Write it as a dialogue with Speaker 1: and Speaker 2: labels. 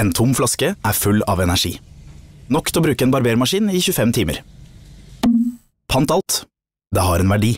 Speaker 1: En tom flaske er full av energi. Nok til å bruke en barbermaskin i 25 timer. Pant alt. Det har en verdi.